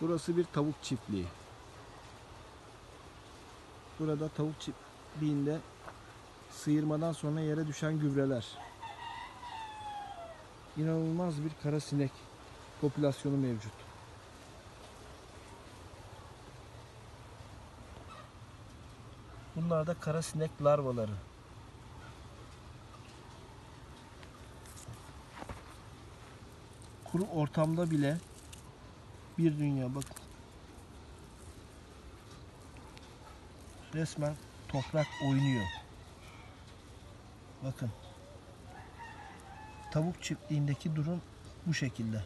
Burası bir tavuk çiftliği. Burada tavuk çiftliğinde sıyırmadan sonra yere düşen gübreler. İnanılmaz bir kara sinek popülasyonu mevcut. Bunlar da kara sinek larvaları. Kuru ortamda bile bir dünya bakın. Resmen toprak oynuyor. Bakın. Tavuk çiftliğindeki durum bu şekilde.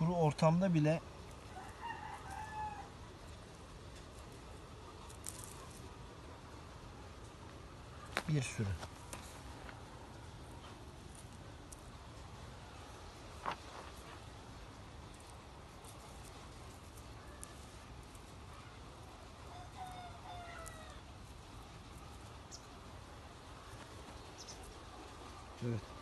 Kuru ortamda bile bir sürü. Evet.